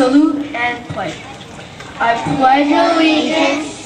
Salute and play. I pledge allegiance